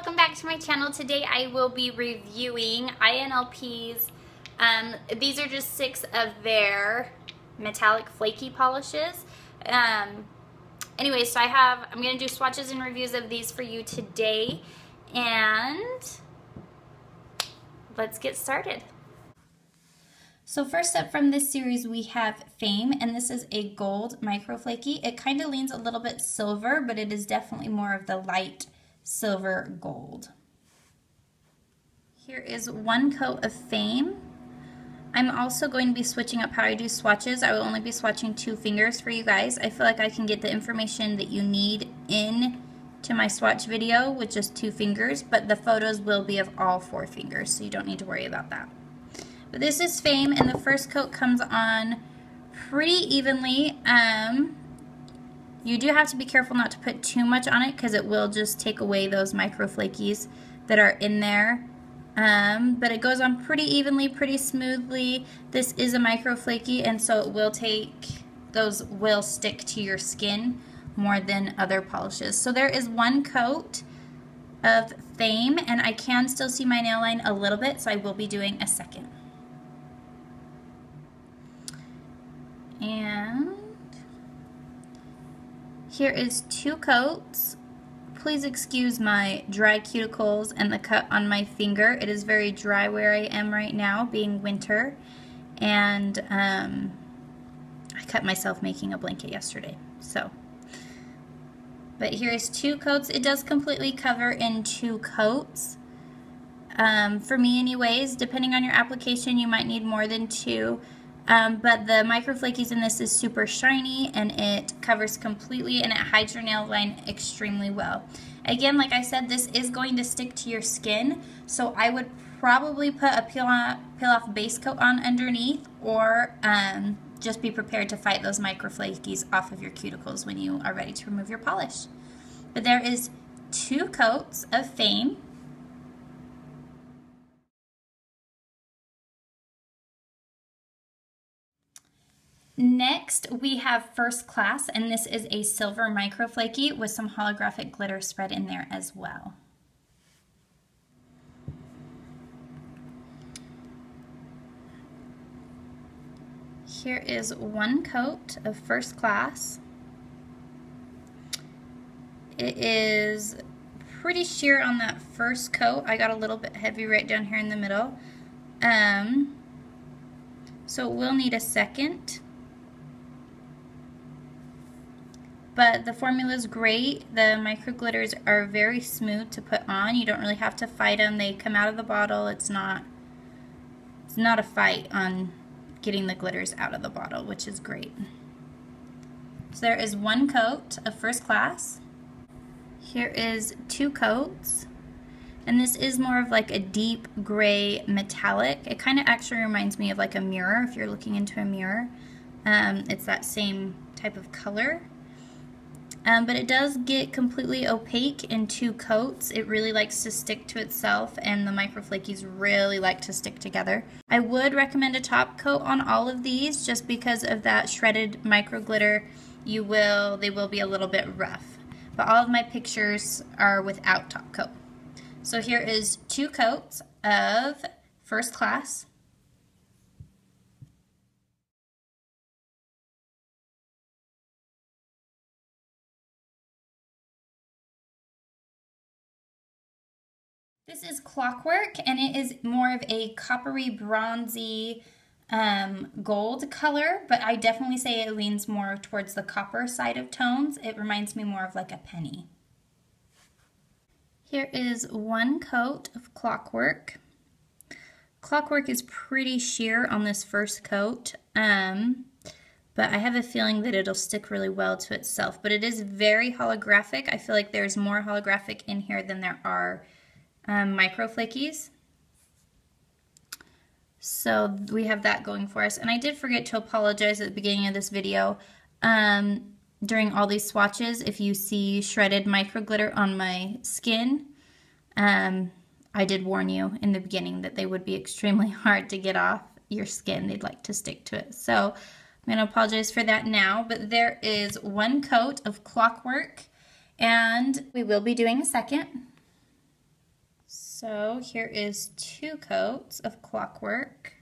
welcome back to my channel. Today I will be reviewing INLP's, um, these are just six of their metallic flaky polishes. Um, anyway, so I have, I'm going to do swatches and reviews of these for you today, and let's get started. So first up from this series we have Fame and this is a gold micro flaky. It kind of leans a little bit silver but it is definitely more of the light silver gold. Here is one coat of Fame. I'm also going to be switching up how I do swatches. I will only be swatching two fingers for you guys. I feel like I can get the information that you need in to my swatch video with just two fingers, but the photos will be of all four fingers, so you don't need to worry about that. But this is Fame, and the first coat comes on pretty evenly. Um, you do have to be careful not to put too much on it because it will just take away those micro flakies that are in there. Um, but it goes on pretty evenly, pretty smoothly. This is a micro flaky, and so it will take, those will stick to your skin more than other polishes. So there is one coat of Fame, and I can still see my nail line a little bit, so I will be doing a second. And here is two coats. Please excuse my dry cuticles and the cut on my finger. It is very dry where I am right now, being winter. And um, I cut myself making a blanket yesterday. So, but here's two coats. It does completely cover in two coats. Um, for me anyways, depending on your application, you might need more than two. Um, but the micro flakies in this is super shiny and it covers completely and it hides your nail line extremely well. Again, like I said, this is going to stick to your skin, so I would probably put a peel, on, peel off base coat on underneath or um, just be prepared to fight those micro flakies off of your cuticles when you are ready to remove your polish. But there is two coats of Fame Next, we have First Class, and this is a silver micro flaky with some holographic glitter spread in there as well. Here is one coat of First Class. It is pretty sheer on that first coat. I got a little bit heavy right down here in the middle. Um, so we'll need a second. But the formula is great. The micro glitters are very smooth to put on. You don't really have to fight them. They come out of the bottle. It's not it's not a fight on getting the glitters out of the bottle, which is great. So there is one coat of first class. Here is two coats. And this is more of like a deep gray metallic. It kind of actually reminds me of like a mirror if you're looking into a mirror. Um, it's that same type of color. Um, but it does get completely opaque in two coats. It really likes to stick to itself and the micro flakies really like to stick together. I would recommend a top coat on all of these just because of that shredded micro glitter. You will, they will be a little bit rough. But all of my pictures are without top coat. So here is two coats of first class. This is Clockwork, and it is more of a coppery, bronzy, um, gold color, but I definitely say it leans more towards the copper side of tones. It reminds me more of like a penny. Here is one coat of Clockwork. Clockwork is pretty sheer on this first coat, um, but I have a feeling that it'll stick really well to itself. But it is very holographic. I feel like there's more holographic in here than there are um, micro flakies. So we have that going for us. And I did forget to apologize at the beginning of this video. Um, during all these swatches, if you see shredded micro glitter on my skin, um, I did warn you in the beginning that they would be extremely hard to get off your skin. They'd like to stick to it. So I'm going to apologize for that now. But there is one coat of clockwork, and we will be doing a second. So here is two coats of clockwork.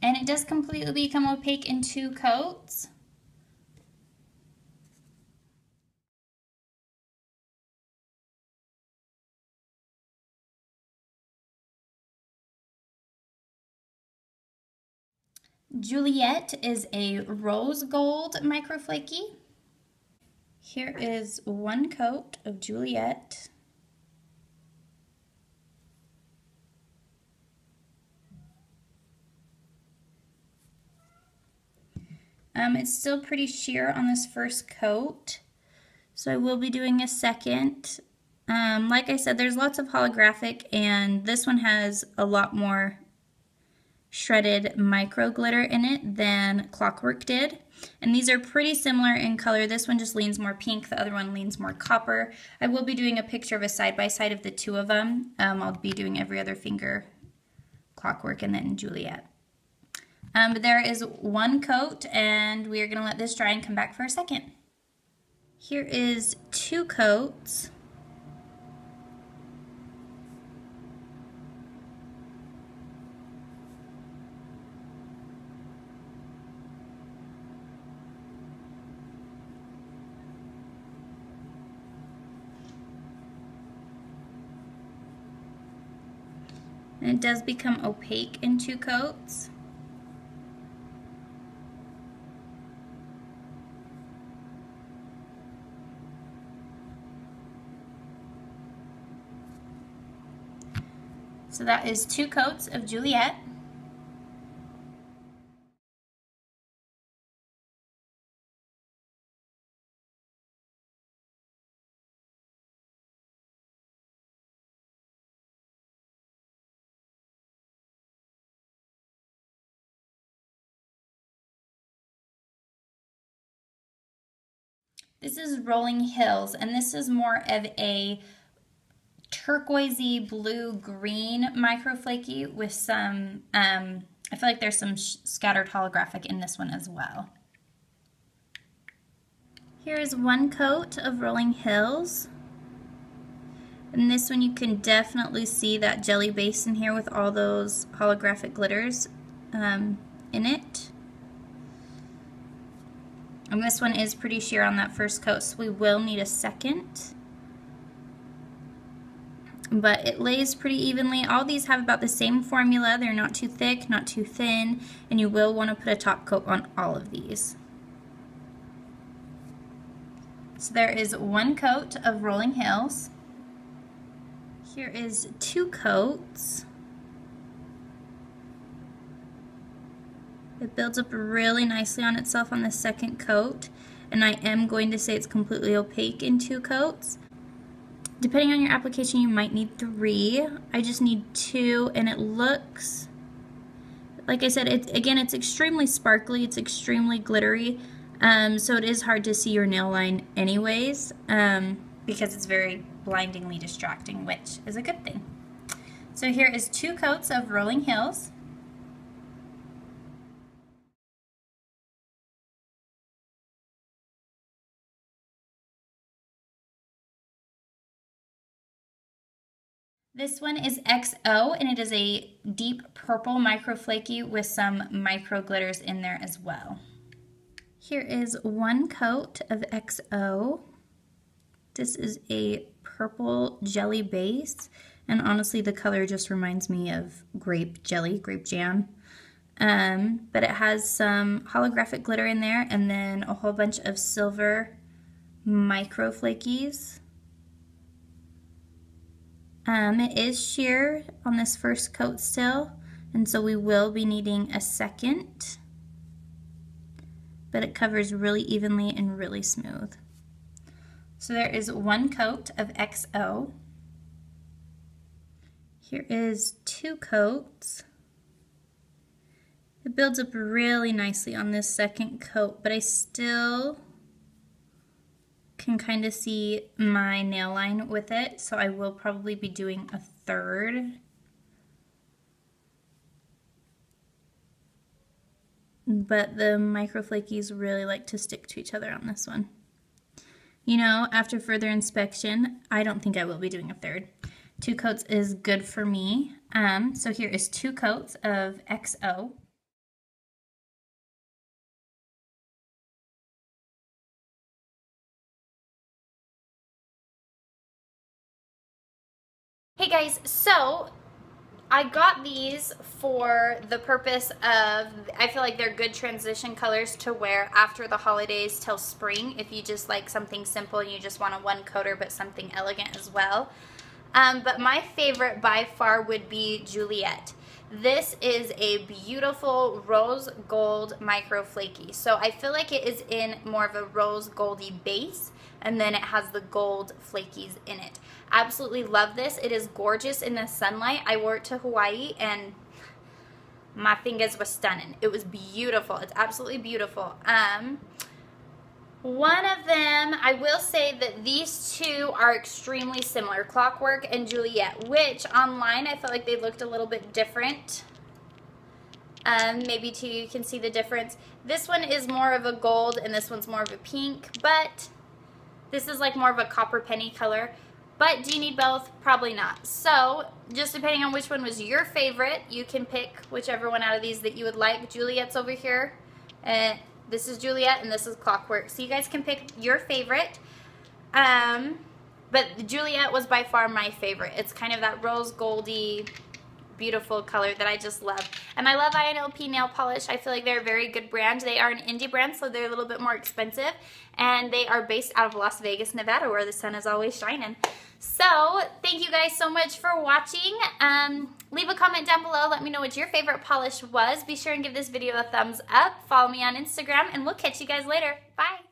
And it does completely become opaque in two coats. Juliette is a rose gold microflaky. Here is one coat of Juliette. Um, it's still pretty sheer on this first coat, so I will be doing a second. Um, like I said, there's lots of holographic, and this one has a lot more shredded micro glitter in it than Clockwork did. And these are pretty similar in color. This one just leans more pink, the other one leans more copper. I will be doing a picture of a side-by-side -side of the two of them. Um, I'll be doing every other finger Clockwork and then Juliette. Um, but there is one coat and we are going to let this dry and come back for a second. Here is two coats. And it does become opaque in two coats. So that is two coats of Juliette. This is Rolling Hills, and this is more of a turquoisey blue green microflaky with some, um, I feel like there's some scattered holographic in this one as well. Here is one coat of Rolling Hills. And this one you can definitely see that jelly base in here with all those holographic glitters um, in it. And this one is pretty sheer on that first coat, so we will need a second but it lays pretty evenly. All these have about the same formula. They're not too thick, not too thin, and you will want to put a top coat on all of these. So there is one coat of Rolling Hills. Here is two coats. It builds up really nicely on itself on the second coat, and I am going to say it's completely opaque in two coats. Depending on your application, you might need three. I just need two, and it looks, like I said, it, again, it's extremely sparkly. It's extremely glittery, um, so it is hard to see your nail line anyways, um, because it's very blindingly distracting, which is a good thing. So here is two coats of Rolling Hills. This one is XO and it is a deep purple micro flaky with some micro glitters in there as well. Here is one coat of XO. This is a purple jelly base and honestly the color just reminds me of grape jelly, grape jam. Um, but it has some holographic glitter in there and then a whole bunch of silver micro flakies. Um, it is sheer on this first coat still, and so we will be needing a second, but it covers really evenly and really smooth. So there is one coat of XO. Here is two coats. It builds up really nicely on this second coat, but I still can kind of see my nail line with it, so I will probably be doing a third. But the micro flakies really like to stick to each other on this one. You know, after further inspection, I don't think I will be doing a third. Two coats is good for me. Um, so here is two coats of XO. Hey guys, so I got these for the purpose of, I feel like they're good transition colors to wear after the holidays till spring if you just like something simple and you just want a one coater but something elegant as well. Um, but my favorite by far would be Juliette. This is a beautiful rose gold micro flaky. So I feel like it is in more of a rose goldy base and then it has the gold flakies in it. Absolutely love this. It is gorgeous in the sunlight. I wore it to Hawaii and my fingers were stunning. It was beautiful. It's absolutely beautiful. Um, one of them, I will say that these two are extremely similar, Clockwork and Juliette, which online I felt like they looked a little bit different. Um, maybe too you can see the difference. This one is more of a gold and this one's more of a pink, but this is like more of a copper penny color. But do you need both? Probably not. So, just depending on which one was your favorite, you can pick whichever one out of these that you would like. Juliette's over here. And this is Juliette and this is Clockwork. So you guys can pick your favorite. Um, but Juliette was by far my favorite. It's kind of that rose goldy, beautiful color that I just love. And I love INLP nail polish. I feel like they're a very good brand. They are an indie brand, so they're a little bit more expensive. And they are based out of Las Vegas, Nevada, where the sun is always shining. So, thank you guys so much for watching. Um, leave a comment down below. Let me know what your favorite polish was. Be sure and give this video a thumbs up. Follow me on Instagram, and we'll catch you guys later. Bye.